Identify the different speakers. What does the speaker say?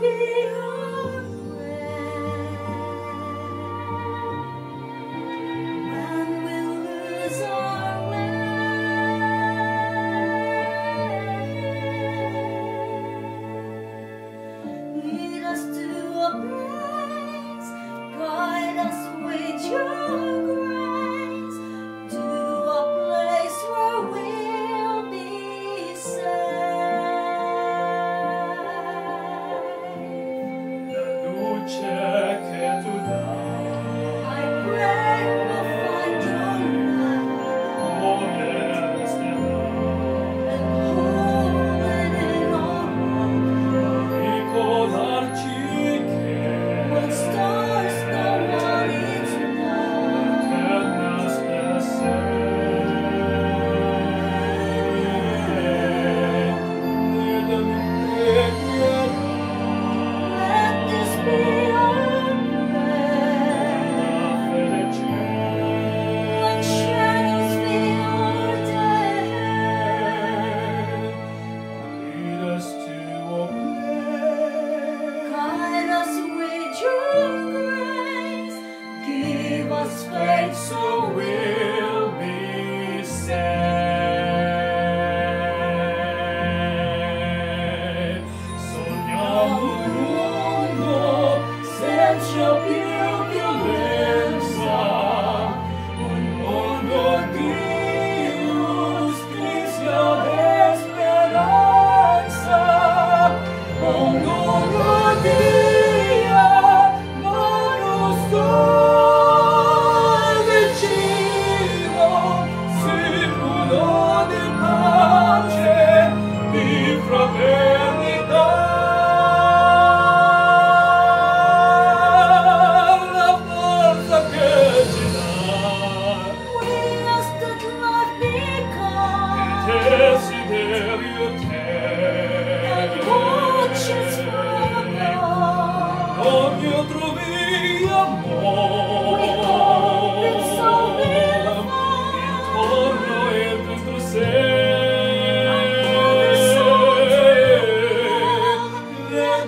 Speaker 1: You.